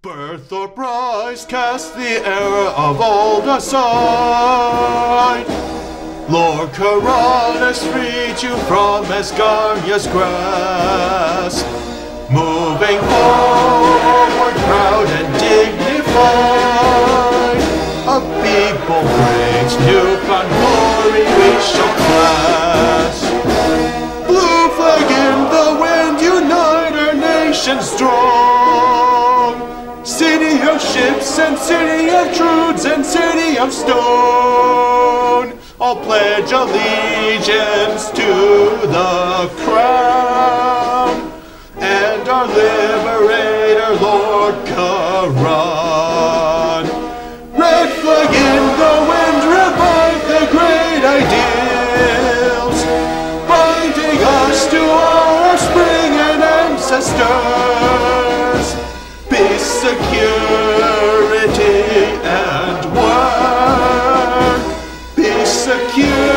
Burthorpe rise, cast the error of old aside. Lord Karanis freed you from Asgarnia's grasp. Moving forward, proud and dignified. A people brings newfound glory we shall clasp. Blue flag in the wind, unite our nation strong ships and city of Trudes and city of stone. all pledge allegiance to the crown and our liberator, Lord Karan. Red flag in the wind, revive the great ideals, binding us to our secure.